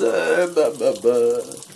uh, blah, blah, blah.